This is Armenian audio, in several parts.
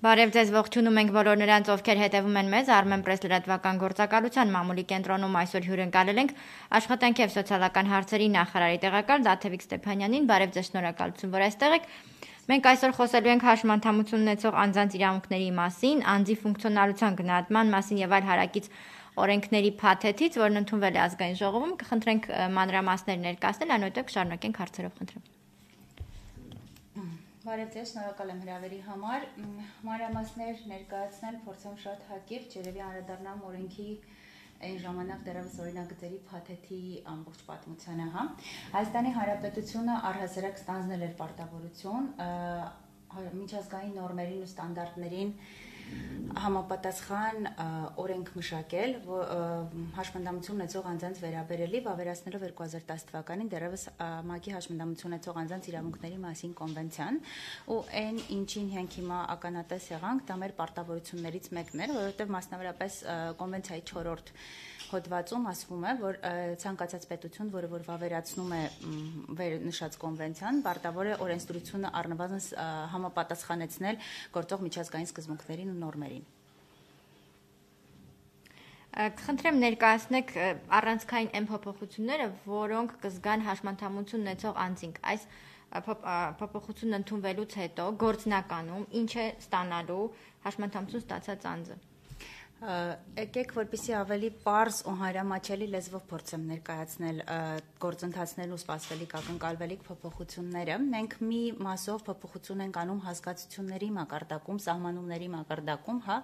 Բարև ձեզ, ողջունում ենք բոլոր նրանց, ովքեր հետևում են մեզ Armen Press լրատվական գործակալության մամուլի կենտրոնում այսօր հյուրընկալել ենք աշխատանքի եւ սոցիալական հարցերի նախարարի տեղակալ Դաթևիկ Ստեփանյանին։ Բարև ձեզ, շնորհակալություն, որ այստեղ եք։ Մենք այսօր խոսելու ենք հաշմանդամություն ունեցող անձանց իրավունքների մասին, անձի ֆունկցիոնալության գնահատման մասին եւ այլ հարակից օրենքների փաթեթից, որն ընդունվել է ազգային ժողովում, կխնդրենք մանրամասներ ներկայացնել, այնուհետև կշարունակենք հարցերով խնդրեմ։ Բարև ձեզ, շնորհակալ եմ հրավերի համար։ Մանրամասներ ներկայացնել փորձեմ շատ հակիրճ, երևի անդրադառնամ օրենքի այն ժամանակ դեռևս օրինագծերի փաթեթի ամբողջ պատմությանը, հա։ Հայաստանի Հանրապետությունը առհասարակ ստանձնել էր պարտավորություն միջազգային նորմերին ու ստանդարտներին համապատասխան օրենք մշակել հաշմանդամություն ունեցող անձանց վերաբերելի վավերացնելով 2010 թվականին դեռևս ՄԱԿ-ի հաշմանդամություն ունեցող անձանց իրավունքների մասին կոնվենցիան ու այն ինչին հենք հիմա ականատես եղանք դա մեր պարտավորություններից մեկն էր որովհետև մասնավորապես կոնվենցիայի 4-րդ հոդվածում ասվում է, որ ցանկացած պետություն, որը որ վավերացնում է վեր նշած կոնվենցիան, պարտավոր է օրենսդրությունը առնվազն համապատասխանեցնել գործող միջազգային սկզբունքներին ու նորմերին։ Կխնդրեմ ներկայացնեք առանցքային այն փոփոխությունները, որոնք կզգան հաշմանդամություն ունեցող անձինք։ Այս փոփոխությունն ընդունվելուց հետո գործնականում ինչ է ստանալու հաշմանդամություն ստացած անձը եկեք որպեսի ավելի པարզ ու հարամաչելի լեզվով փորձեմ ներկայացնել գործընթացներն ու սպասվելիք ակնկալվելիք փոփոխությունները մենք մի մասով փոփոխություն ենք անում հասկացությունների մակարդակում սահմանումների մակարդակում հա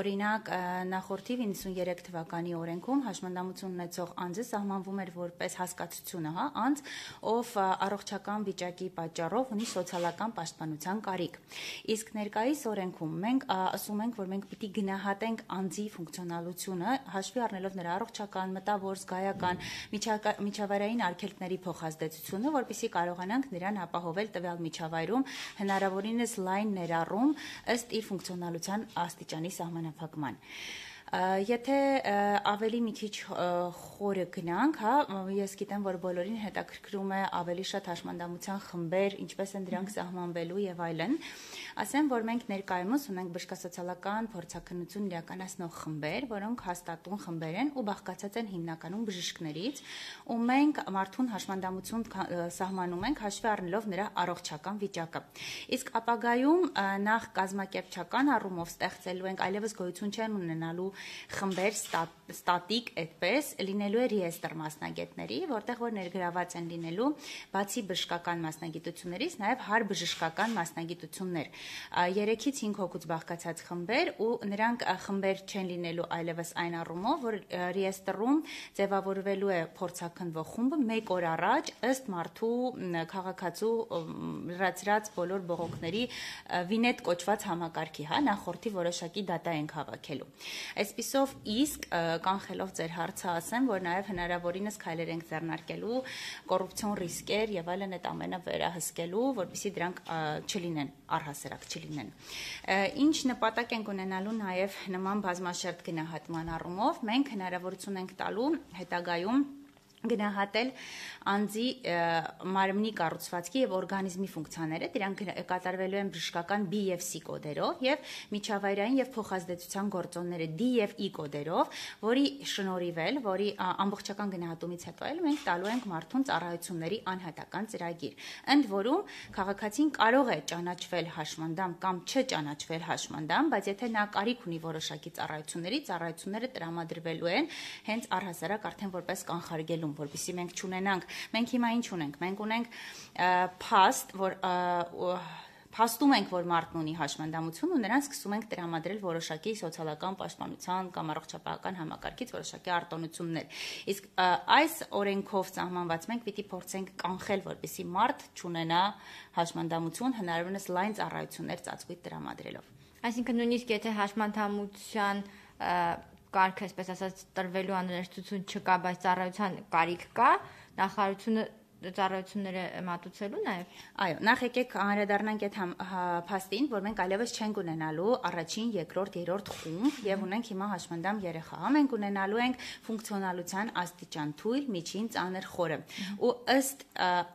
օրինակ նախորդի 93 թվականի օրենքում հաշմանդամություն ունեցող անձը սահմանվում էր որպես հասկացությունը հա անձ ով առողջական վիճակի պատճառով ունի սոցիալական պաշտպանության կարիք իսկ ներկայիս օրենքում մենք ասում ենք որ մենք պիտի գնահատենք անձ անձի ֆունկցիոնալությունը հաշվի առնելով նրա առողջական, մտավոր, զգայական, միջավայրային արգելքների փոխազդեցությունը, որpիսի կարողանանք նրան ապահովել տվյալ միջավայրում հնարավորինս լայն ներառում ըստ իր ֆունկցիոնալության աստիճանի սահմանափակման։ Եթե ավելի մի քիչ խորը գնանք, հա, ես գիտեմ, որ բոլորին հետաքրքրում է ավելի շատ հաշմանդամության խմբեր, ինչպես են դրանք սահմանվելու եւ այլն, ասեմ, որ մենք ներկայումս ունենք բժշկասոցիալական փորձակնություն իրականացնող խմբեր, որոնք հաստատուն խմբեր են ու բաղկացած են հիմնականում բժիշկներից, ու մենք մարդուն հաշմանդամություն սահմանում ենք հաշվի առնելով նրա առողջական վիճակը։ Իսկ ապագայում նախ կազմակերպչական առումով ստեղծելու ենք այլևս գոյություն չեն ունենալու խմբեր ստատիկ այդպես լինելու է ռիեստր մասնագետների, որտեղ որ ներգրաված են լինելու բացի բժշկական մասնագիտություններից, նաև հարբժշկական մասնագիտություններ։ 3-ից 5 հոգուց բաղկացած խմբեր ու նրանք խմբեր չեն լինելու այլևս այն առումով, որ ռիեստրում ձևավորվելու է փորձակնվող խումբը 1 օր առաջ ըստ մարդու քաղաքացու լրացրած բոլոր բողոքների վինետ կոչված համակարգի, հա, նախորդի որոշակի դատա ենք հավաքելու։ Այս Այսպիսով իսկ կանխելով ձեր հարցը ասեմ, որ նաև հնարավորինս քայլեր ենք ձեռնարկելու կոռուպցիոն ռիսկեր եւ այլն այդ ամենը վերահսկելու, որպեսզի դրանք չլինեն, առհասարակ չլինեն։ Ինչ նպատակ ենք ունենալու նաև նման բազմաշերտ գնահատման առումով, մենք հնարավորություն ենք տալու հետագայում գնահատել անձի մարմնի կառուցվածքի եւ օրգանիզմի ֆունկցիաները, դրանք կատարվելու են բժշկական B եւ C կոդերով եւ միջավայրային եւ փոխազդեցության գործոնները D եւ E կոդերով, որի շնորհիվել, որի ամբողջական գնահատումից հետո էլ մենք տալու ենք մարդուն ծառայությունների անհատական ծրագիր։ Ընդ որում քաղաքացին կարող է ճանաչվել հաշմանդամ կամ չճանաչվել հաշմանդամ, բայց եթե նա կարիք ունի որոշակի ծառայությունների, ծառայությունները տրամադրվելու են հենց առհասարակ արդեն որպես կանխարգելում դեպքում, որpիսի մենք ճունենանք, մենք հիմա ինչ ունենք։ Մենք ունենք փաստ, որ փաստում ենք, որ մարդն ունի հաշմանդամություն ու նրան սկսում ենք տրամադրել որոշակի սոցիալական պաշտպանության կամ առողջապահական համակարգից որոշակի արտոնություններ։ Իսկ այս օրենքով սահմանված մենք պիտի փորձենք կանխել, որպեսի մարդ ճունենա հաշմանդամություն հնարավորինս լայն ծառայություններ ծածկույթ տրամադրելով։ Այսինքն նույնիսկ եթե հաշմանդամության կարգ, այսպես ասած, տրվելու անհրաժեշտություն չկա, բայց ծառայության կարիք կա, նախարարությունը ծառայությունները մատուցելու նաև։ Այո, նախ եկեք անդրադառնանք այդ հա, փաստին, որ մենք այլևս չենք ունենալու առաջին, երկրորդ, երրորդ խումբ եւ ունենք հիմա հաշմանդամ երեխա։ Մենք ունենալու ենք ֆունկցիոնալության աստիճան թույլ, միջին, ծանր, խորը։ Ու ըստ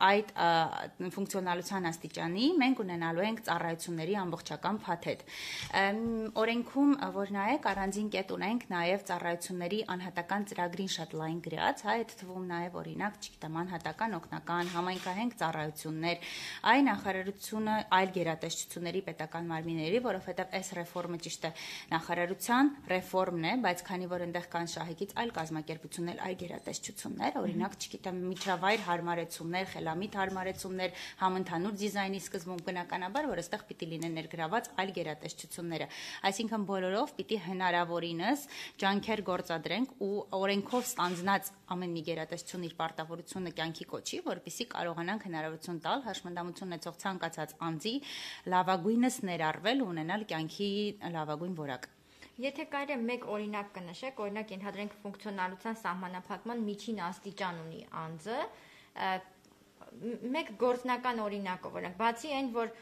այդ ֆունկցիոնալության աստիճանի մենք ունենալու ենք ծառայությունների ամբողջական փաթեթ։ Օրենքում, որ նայեք, առանձին կետ ունենք նաև ծառայությունների անհատական ծրագրին շատ լայն գրած, հա, այդ թվում նաև օրինակ, չգիտեմ, անհատական օգնական համայնքահենք ծառայություններ, այ նախարարությունը այլ գերատեսչությունների պետական մարմինների, որովհետև այս ռեֆորմը ճիշտ է նախարարության ռեֆորմն է, բայց քանի որ այնտեղ կան շահեկից այլ կազմակերպություններ, այլ գերատեսչություններ, օրինակ, չգիտեմ, միջավայր հարմարեցումներ, խելամիտ հարմարեցումներ, համընդհանուր դիզայնի սկզբում բնականաբար, որ այստեղ պիտի լինեն ներգրաված այլ գերատեսչությունները։ Այսինքն բոլորով պիտի հնարավորինս ջանքեր գործադրենք ու օրենքով ստանձնած ամեն մի գերատեսչություն իր պարտավորությունը կյանքի կոչի, որպիսի կարողանանք հնարավորություն տալ հաշմանդամություն ունեցող ցանկացած անձի լավագույնս ներառվել ու ունենալ կյանքի լավագույն որակ։ Եթե կարելի մեկ օրինակ կնշեք, օրինակ ենթադրենք ֆունկցիոնալության սահմանափակման միջին աստիճան ունի անձը, մեկ գործնական օրինակով, օրինակ, բացի այն, որ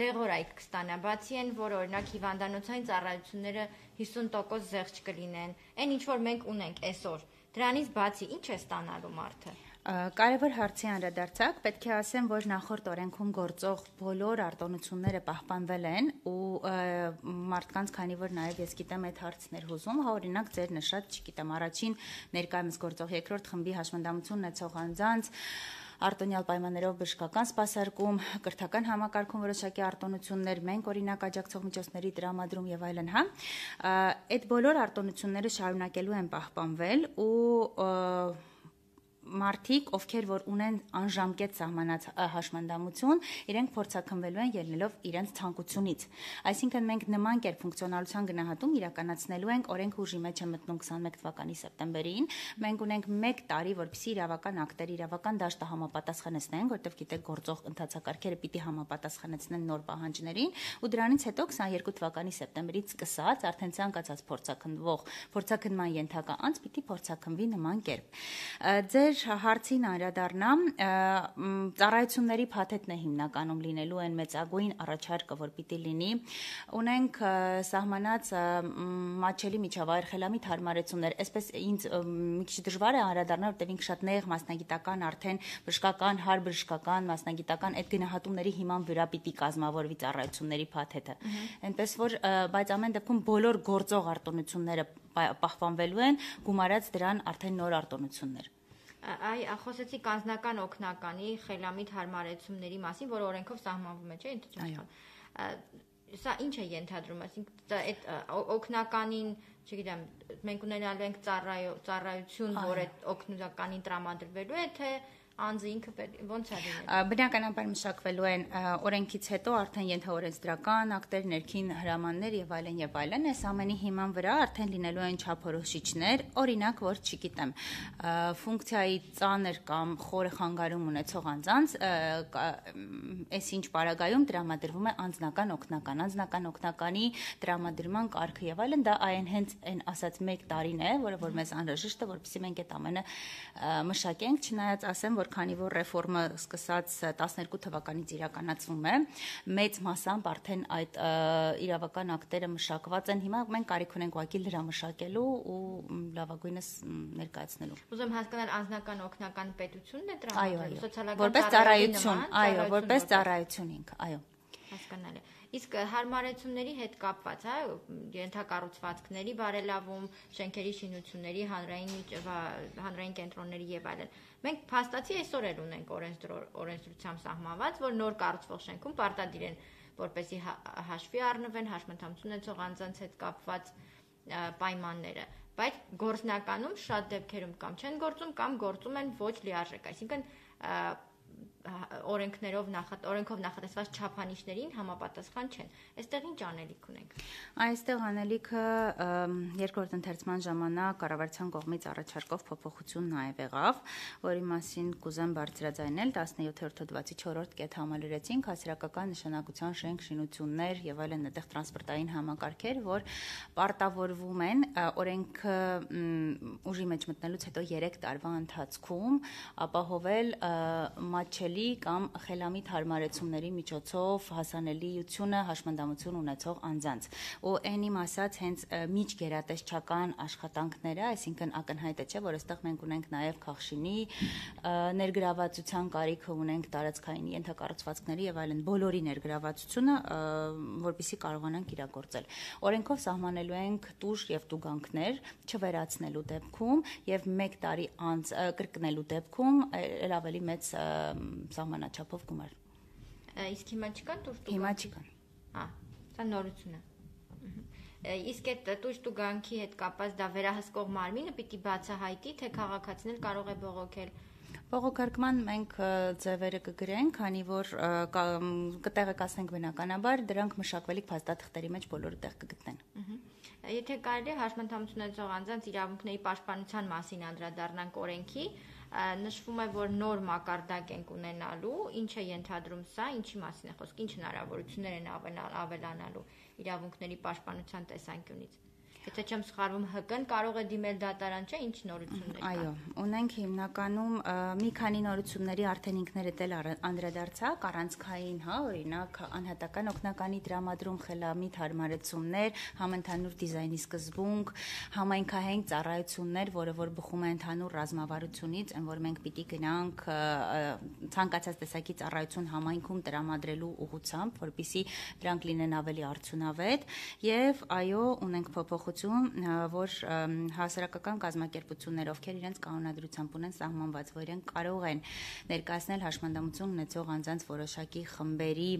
դեղորայք կստանա, բացի այն, որ օրինակ հիվանդանոցային ծառայությունները 50% զեղչ կլինեն, այն ինչ որ մենք ունենք այսօր, դրանից բացի ինչ է ստանալու մարդը։ Կարևոր հարցի անդրադարձակ, պետք է ասեմ, որ նախորդ օրենքում գործող բոլոր արտոնությունները պահպանվել են ու մարդկանց, քանի որ նաև ես գիտեմ այդ հարցն էր հուզում, հա օրինակ ձեր նշած, չգիտեմ, առաջին ներկայումս գործող երկրորդ խմբի հաշմանդամություն ունեցող անձանց արտոնյալ պայմաններով բժշկական սպասարկում, կրթական համակարգում որոշակի արտոնություններ, մենք օրինակ աջակցող միջոցների տրամադրում եւ այլն, հա։ Այդ բոլոր արտոնությունները շարունակելու են պահպանվել ու մարդիկ, ովքեր որ ունեն անժամկետ սահմանած հաշմանդամություն, իրենք փորձակնվելու են ելնելով իրենց ցանկությունից։ Այսինքն մենք նման կերպ ֆունկցիոնալության գնահատում իրականացնելու ենք օրենք ուժի մեջ է մտնում 21 թվականի սեպտեմբերին։ Մենք ունենք 1 տարի, որպեսզի իրավական ակտեր, իրավական դաշտը համապատասխանեցնեն, որտեղ գիտեք գործող ընթացակարգերը պիտի համապատասխանեցնեն նոր պահանջներին, ու դրանից հետո 22 թվականի սեպտեմբերից սկսած արդեն ցանկացած փորձակնվող, փորձակնման ենթակա անձ պիտի փորձակնվի նման կերպ։ Ձեր հարցին անդրադառնամ, ծառայությունների փաթեթն է հիմնականում լինելու են մեծագույն առաջարկը, որ պիտի լինի։ Ունենք սահմանած մաչելի միջավայր խելամիտ հարմարեցումներ, այսպես ինձ մի քիչ դժվար է անդրադառնալ, որտեղ ինքը շատ նեղ մասնագիտական արդեն բժշկական, հարբժշկական, մասնագիտական այդ գնահատումների հիման վրա պիտի կազմավորվի ծառայությունների փաթեթը։ Այնպես որ, բայց ամեն դեպքում բոլոր գործող արտոնությունները պահպանվելու են, գումարած դրան արդեն նոր արտոնություններ այ խոսեցիք անձնական օկնականի խելամիտ հարմարեցումների մասին, որ օրենքով սահմանվում է, չէ՞, ընդհանրապես։ Սա ինչ է ենթադրում, այսինքն այդ օկնականին, չգիտեմ, մենք ունենալու ենք ծառայություն, որ այդ օկնականին տրամադրվելու է, թե անձը ինքը ո՞նց է լինելու։ Բնականաբար մշակվելու են օրենքից հետո արդեն ենթաօրենսդրական ակտեր, ներքին հրամաններ եւ այլն եւ այլն։ Այս ամենի հիման վրա արդեն լինելու են չափորոշիչներ, օրինակ, որ չգիտեմ, ֆունկցիայի ծանր կամ խորը խանգարում ունեցող անձանց այսինչ պարագայում տրամադրվում է անձնական օգնական, անձնական օգնականի տրամադրման կարգը եւ այլն, դա այն հենց այն ասած 1 տարին է, որը որ մեզ անհրաժեշտ է, որովհետեւ մենք այդ ամենը մշակենք, չնայած ասեմ, որ քանի որ ռեֆորմը սկսած 12 թվականից իրականացվում է, մեծ մասամբ արդեն այդ իրավական ակտերը մշակված են։ Հիմա մենք կարիք ունենք ուղղակի դրա մշակելու ու լավագույնս ներկայացնելու։ Ուզում հասկանալ անձնական օգնական պետությունն է տրամադրելու սոցիալական որպես ծառայություն, այո, որպես ծառայություն ինքը, այո հասկանալի։ Իսկ հարմարեցումների հետ կապված, հա, ենթակառուցվածքների բարելավում, շենքերի շինությունների, հանրային հանրային կենտրոնների եւ այլն։ Մենք փաստացի այսօր էլ ունենք օրենսդրությամբ սահմանված, որ նոր կառուցվող շենքում պարտադիր են որպեսի հաշվի առնվեն հաշմանդամություն ունեցող անձանց հետ կապված պայմանները բայց գործնականում շատ դեպքերում կամ չեն գործում կամ գործում են ոչ լիարժեք այսինքն օրենքներով նախատ օրենքով նախատեսված չափանիշներին համապատասխան չեն։ Այստեղ ինչ անելիք ունենք։ Այստեղ անելիքը երկրորդ ընթերցման ժամանակ կառավարության կողմից առաջարկով փոփոխություն նաև եղավ, որի մասին կուզեմ բարձրաձայնել. 17-րդ հոդվածի 4-րդ կետ համալրեցինք հասարակական նշանակության շենք շինություններ եւ այլն այդտեղ տրանսպորտային համակարգեր, որ պարտավորվում են օրենքը ուժի մեջ մտնելուց հետո 3 տարվա ընթացքում ապահովել մատչել հասանելի կամ խելամիտ հարմարեցումների միջոցով հասանելիությունը հաշմանդամություն ունեցող անձանց։ Ու այն իմ ասած հենց միջ գերատեսչական աշխատանքները, այսինքն ակնհայտ է, չէ, որ այստեղ մենք ունենք նաև Խախշինի ներգրավվածության կարիքը ունենք տարածքային ենթակառուցվածքների եւ այլն բոլորի ներգրավվածությունը, որբիսի կարողանանք իրագործել։ Օրենքով սահմանելու ենք տուժ եւ տուգանքներ չվերացնելու դեպքում եւ 1 տարի անց կրկնելու դեպքում ել ավելի մեծ սահմանաչափով գումար։ Իսկ հիմա չկան տուրտուգանքի։ Հիմա չկան։ Ահա, սա նորություն է։ Իսկ այդ տույժ տուգանքի հետ կապված դա վերահսկող մարմինը պիտի բացահայտի, թե քաղաքացիներ կարող է բողոքել Բողոքարկման մենք ձևերը կգրենք, քանի որ կտեղեկացնենք բնականաբար, դրանք մշակվելիք փաստաթղթերի մեջ բոլորը տեղ կգտնեն։ Եթե կարելի է հաշմանդամություն ունեցող անձանց իրավունքների պաշտպանության մասին անդրադառնանք օրենքի, նշվում է, որ նոր մակարդակ ենք ունենալու, ինչ է ենթադրում սա, ինչի մասին է խոսք, ինչ հնարավորություններ են ավելանալու իրավունքների պաշտպանության տեսանկյունից։ Եթե չեմ սխալվում, ՀԿ-ն կարող է դիմել դատարան, չէ՞, ինչ նորություններ կան։ Այո, ունենք հիմնականում մի քանի նորությունների արդեն ինքներդ էլ անդրադարձակ, առանցքային, հա, օրինակ անհատական օգնականի դրամադրում խելամիտ հարմարեցումներ, համընդհանուր դիզայնի սկզբունք, համայնքահենք ծառայություններ, որը որ բխում է ընդհանուր ռազմավարությունից, այն որ մենք պիտի գնանք ցանկացած տեսակի ծառայություն համայնքում տրամադրելու ուղղությամբ, որպիսի դրանք լինեն ավելի արդյունավետ եւ այո, ունենք փոփոխ փոփոխություն, որ հասարակական կազմակերպություններ, ովքեր իրենց կանոնադրությամբ ունեն սահմանված, որ իրենք կարող են ներկայացնել հաշմանդամություն ունեցող անձանց որոշակի խմբերի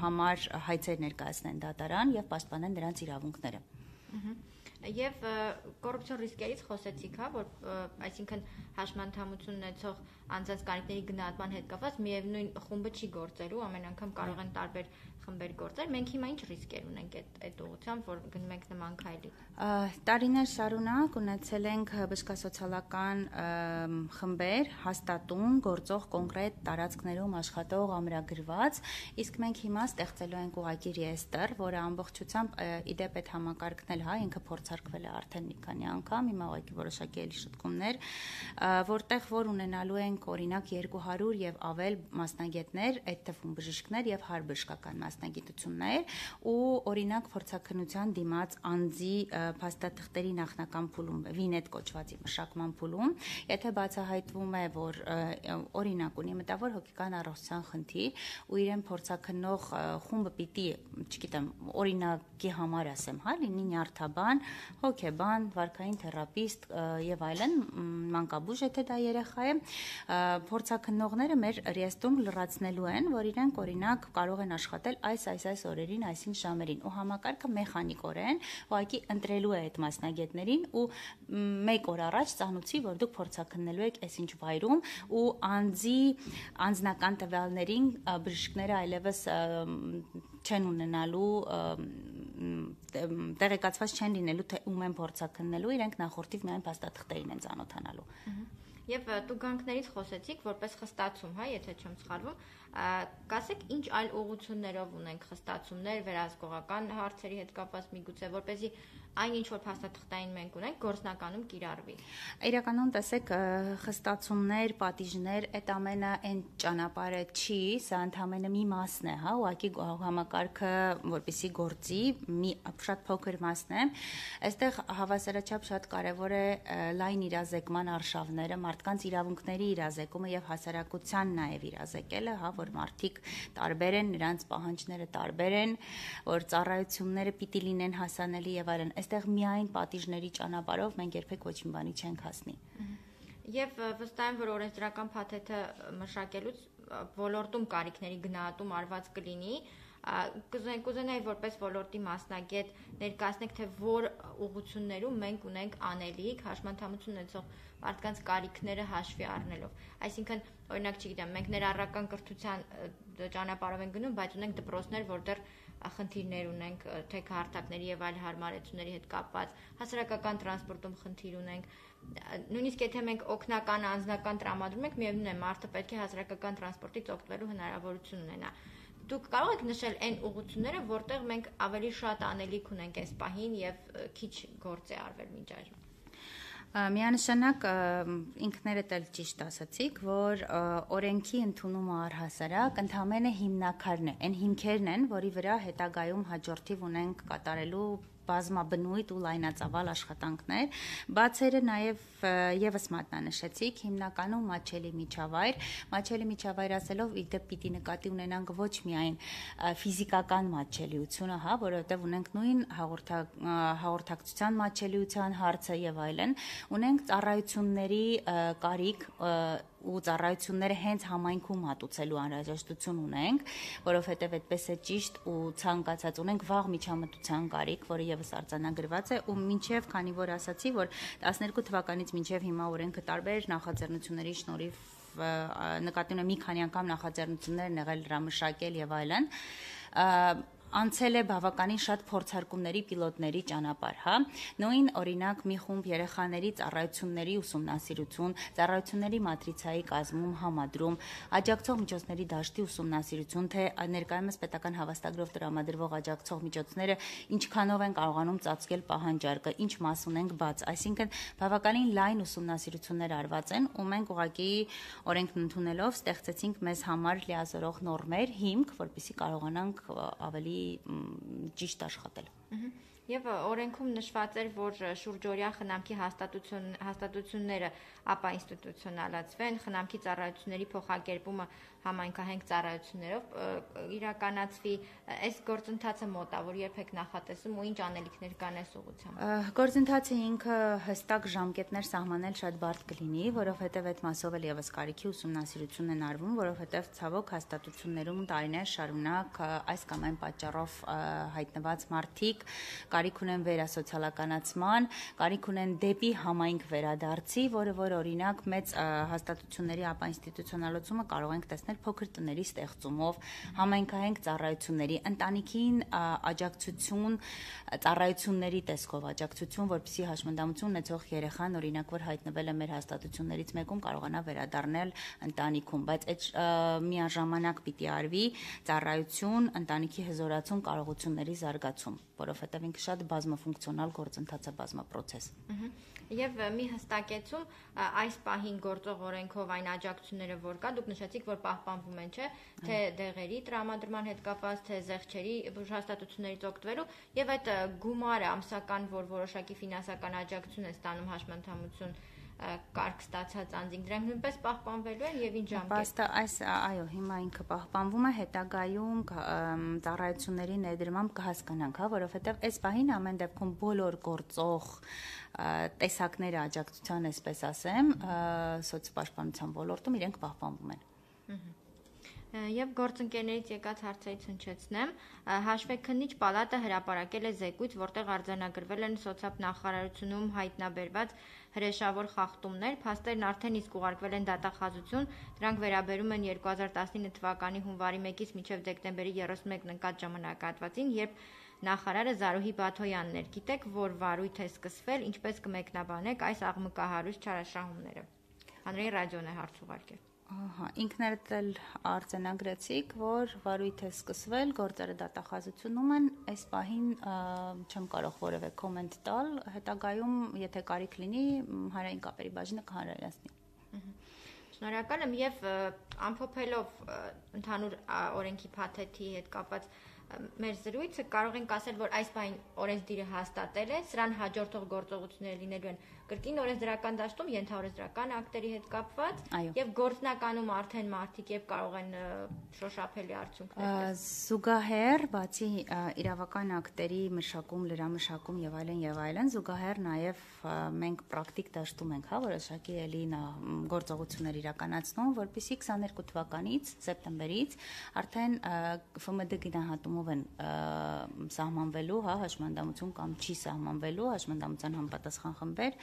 համար հայցեր ներկայացնեն դատարան եւ պաշտպանեն նրանց իրավունքները։ Եվ կոռուպցիոն ռիսկերից խոսեցիք, հա, որ այսինքն հաշմանդամություն ունեցող անձանց կարիքների գնահատման հետ կապված միևնույն խումբը չի գործելու, ամեն անգամ կարող են տարբեր խմբեր գործել։ Մենք հիմա ինչ ռիսկեր ունենք այդ այդ ուղղությամբ, որ գնում ենք նման քայլի։ Տարիներ շարունակ ունեցել ենք բժշկասոցիալական խմբեր, հաստատուն գործող կոնկրետ տարածքներում աշխատող ամրագրված, իսկ մենք հիմա ստեղծելու ենք ուղակի ռեեստր, որը ամբողջությամբ իդեպ այդ համակարգն էլ հա ինքը փորձարկվել է արդեն մի քանի անգամ, հիմա ուղակի որոշակի էլի շտկումներ, որտեղ որ ունենալու ենք օրինակ 200 եւ ավել մասնագետներ, այդ թվում բժիշկներ եւ հարբժշկական մասնագիտություններ ու օրինակ փորձակնության դիմաց անձի փաստաթղթերի նախնական փուլում վինետ կոչվածի մշակման փուլում եթե բացահայտվում է որ օրինակ ունի մտավոր հոգեկան առողջության խնդիր ու իրեն փորձակնող խումբը պիտի չգիտեմ օրինակի համար ասեմ հա լինի նյարդաբան հոգեբան վարքային թերապիստ եւ այլն մանկաբույժ եթե դա երեխա է փորձակնողները մեր ռեստում լրացնելու են որ իրենք օրինակ կարող են աշխատել այս այս այս օրերին, այսին ժամերին ու համակարգը մեխանիկորեն ուղղակի ընտրելու է այդ մասնագետներին ու 1 օր առաջ ծանուցի, որ դուք փորձակնելու եք այսինչ վայրում ու անձի անձնական տվյալներին բժիշկները այլևս չեն ունենալու տեղեկացված չեն լինելու թե ում են փորձակնելու, իրենք նախորդիվ միայն փաստաթղթերին են ծանոթանալու։ Եվ տուգանքներից խոսեցիք որպես խստացում, հա, եթե չեմ սխալվում, կասեք ինչ այլ ուղություններով ունենք խստացումներ վերահսկողական հարցերի հետ կապված միգուցե, որպեսզի այն ինչ որ փաստաթղթային մենք ունենք գործնականում կիրառվի։ Իրականում տեսեք խստացումներ, պատիժներ, այդ ամենը այն ճանապարհը չի, սա ընդհանրապես մի մասն է, հա, ուղղակի համակարգը, որպեսի գործի, մի շատ փոքր մասն է։ Այստեղ հավասարաչափ շատ կարևոր է լայն իրազեկման արշավները, մարդկանց իրավունքների իրազեկումը եւ հասարակության նաեւ իրազեկելը, հա, որ մարդիկ տարբեր են, նրանց պահանջները տարբեր են, որ ծառայությունները պիտի լինեն հասանելի եւ այլն այստեղ միայն պատիժների ճանապարհով մենք երբեք ոչ մի բանի չենք հասնի։ Եվ վստահ եմ, որ օրենսդրական փաթեթը մշակելուց ոլորտում կարիքների գնահատում արված կլինի, կուզեն կուզենայի որպես ոլորտի մասնագետ ներկայացնեք թե որ ուղություններում մենք ունենք անելիք հաշմանդամություն ունեցող մարդկանց կարիքները հաշվի առնելով այսինքն օրինակ չգիտեմ մենք ներառական կրթության ճանապարհով ենք գնում բայց ունենք դպրոցներ որտեղ խնդիրներ ունենք թե քարտակների եւ այլ հարմարեցումների հետ կապված հասարակական տրանսպորտում խնդիր ունենք նույնիսկ եթե մենք օգնական անձնական տրամադրում ենք միևնույն է մարդը պետք է հասարակական տրանսպորտից օգտվելու հնարավորություն ունենա դուք կարող եք նշել այն ուղությունները, որտեղ մենք ավելի շատ անելիք ունենք այս պահին եւ քիչ գործ է արվել մինչ այժմ։ Միանշանակ ինքներդ էլ ճիշտ ասացիք, որ օրենքի ընդունումը առհասարակ ընդհանրապես հիմնակարն է, այն հիմքերն են, որի վրա հետագայում հաջորդիվ ունենք կատարելու բազմաբնույթ ու լայնածավալ աշխատանքներ։ Բացերը նաև եւս մատնանշեցիք հիմնականում մաչելի միջավայր, մաչելի միջավայր ասելով իդեպ պիտի նկատի ունենանք ոչ միայն ֆիզիկական մաչելիությունը, հա, որովհետեւ ունենք նույն հաղորդակ հաղորդակցության մաչելիության հարցը եւ այլն, ունենք ծառայությունների կարիք ու ծառայությունները հենց համայնքում մատուցելու անհրաժեշտություն ունենք, որովհետև այդպես է ճիշտ ու ցանկացած ունենք վաղ միջամտության կարիք, որը եւս արձանագրված է ու մինչև քանի որ ասացի, որ 12 թվականից մինչև հիմա օրենքը տարբեր նախաձեռնությունների շնորհիվ նկատի ունեմ մի քանի անգամ նախաձեռնություններ եղել հրամշակել եւ այլն անցել է բավականին շատ փորձարկումների պիլոտների ճանապարհ, հա։ Նույն օրինակ մի խումբ երեխաների ծառայությունների ուսումնասիրություն, ծառայությունների մատրիցայի կազմում համադրում, աջակցող միջոցների դաշտի ուսումնասիրություն, թե ներկայումս պետական հավաստագրով տրամադրվող աջակցող միջոցները ինչքանով են կարողանում ծածկել պահանջարկը, ինչ մաս ունենք բաց, այսինքն բավականին լայն ուսումնասիրություններ արված են ու մենք ուղղակի օրենքն ընդունելով ստեղծեցինք մեզ համար լիազորող նորմեր, հիմք, որպեսզի կարողանանք ավելի ճիշտ աշխատել։ Եվ օրենքում նշված էր, որ շուրջօրյա խնամքի հաստատություն հաստատությունները ապա ինստիտուցիոնալացվեն, խնամքի ծառայությունների փոխակերպումը համայնքահենք ծառայություններով իրականացվի այս գործընթացը մոտա, որ երբեք նախատեսում ու ինչ անելիքներ կան այս ուղղությամբ։ Գործընթացը ինքը հստակ ժամկետներ սահմանել շատ բարդ կլինի, որովհետև այդ մասով էլ եւս կարիքի ուսումնասիրություն են արվում, որովհետև ցավոք հաստատություններում տարիներ շարունակ այս կամ այն պատճառով հայտնված մարդիկ կարիք ունեն վերասոցիալականացման, կարիք ունեն դեպի համայնք վերադարձի, որը որ օրինակ մեծ հաստատությունների ապա ինստիտուցիոնալացումը կարող ենք տեսնել փոքր տների ստեղծումով, համայնքահենք ծառայությունների, ընտանիքին աջակցություն, ծառայությունների տեսքով աջակցություն, որպեսզի հաշմանդամություն ունեցող երեխան օրինակ որ հայտնվել է մեր հաստատություններից մեկում կարողանա վերադառնել ընտանիքում, բայց այդ միաժամանակ պիտի արվի ծառայություն, ընտանիքի հզորացում, կարողությունների զարգացում, որովհետև ինքը շատ բազմաֆունկցիոնալ գործընթաց է, բազմապրոցես։ Ահա Եվ մի հստակեցում այս պահին գործող օրենքով այն աջակցությունները, որ կա, դուք նշեցիք, որ պահպանվում են, չէ՞, թե դեղերի տրամադրման հետ կապված, թե զեղչերի բուժհաստատություններից օգտվելու եւ այդ գումարը ամսական, որ որոշակի ֆինանսական աջակցություն է ստանում հաշմանդամություն կարգ ստացած անձինք դրանք նույնպես պահպանվելու են եւ ինչ ժամկետ։ Բաստա այս այո, հիմա ինքը պահպանվում է հետագայում ծառայությունների ներդրմամբ կհասկանանք, հա, որովհետեւ այս պահին ամեն դեպքում բոլոր գործող տեսակները աջակցության, այսպես ասեմ, սոցիալպաշտպանության ոլորտում իրենք պահպանվում են։ Եվ գործընկերներից եկած հարցերից հնչեցնեմ, հաշվեք քննիչ պալատը հրապարակել է զեկույց, որտեղ արձանագրվել են սոցիալ նախարարությունում հայտնաբերված հրեշավոր խախտումներ, փաստերն արդեն իսկ ուղարկվել են դատախազություն, դրանք վերաբերում են 2019 թվականի հունվարի 1-ից մինչև դեկտեմբերի 31-ն ընկած ժամանակահատվածին, երբ նախարարը Զարուհի Բաթոյանն էր։ Գիտեք, որ վարույթ է սկսվել, ինչպես կմեկնաբանեք այս աղմկահարույց չարաշահումները։ Հանրային ռադիոն է հարց ուղարկել։ Ահա, ինքներդ էլ արձանագրեցիք, որ վարույթ է սկսվել, գործերը դատախազությունում են, այս պահին չեմ կարող որևէ կոմենտ տալ, հետագայում, եթե կարիք լինի, հանրային կապերի բաժինը կհանրայնացնի։ Շնորհակալ եմ եւ ամփոփելով ընդհանուր օրենքի փաթեթի հետ կապված մեր զրույցը կարող ենք ասել, որ այս բան օրենսդիրը հաստատել է, սրան հաջորդող գործողությունները լինելու են կրկին օրենսդրական դաշտում ենթաօրենսդրական ակտերի հետ կապված եւ գործնականում արդեն մարդիկ եւ կարող են շոշափելի արդյունքներ զուգահեռ բացի իրավական ակտերի մշակում, լրամշակում եւ այլն եւ այլն զուգահեռ նաեւ մենք պրակտիկ դաշտում ենք, հա, որոշակի էլի նա գործողություններ իրականացնում, որpիսի 22 թվականից սեպտեմբերից արդեն ՖՄԴ գնահատում դատումով են սահմանվելու, հա, հաշմանդամություն կամ չի սահմանվելու հաշմանդամության համապատասխան խմբեր,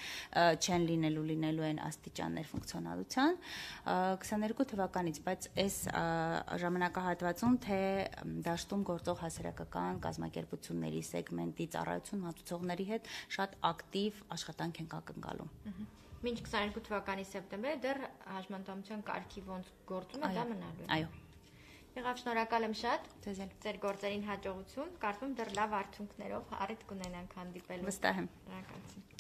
չեն լինելու լինելու են աստիճաններ ֆունկցիոնալության 22 թվականից, բայց այս ժամանակահատվածում թե դաշտում գործող հասարակական կազմակերպությունների սեգմենտի ծառայություն մատուցողների հետ շատ ակտիվ աշխատանք են ակնկալում։ Մինչ 22 թվականի սեպտեմբերը դեռ հաշմանդամության կարգի ոնց գործում է դա մնալու է։ Այո։ Եղավ շնորհակալ եմ շատ։ Ձեզ էլ։ Ձեր գործերին հաջողություն։ Կարծում դեռ լավ արդյունքներով առիթ կունենանք հանդիպելու։ Վստահ եմ։ Շնորհակալություն։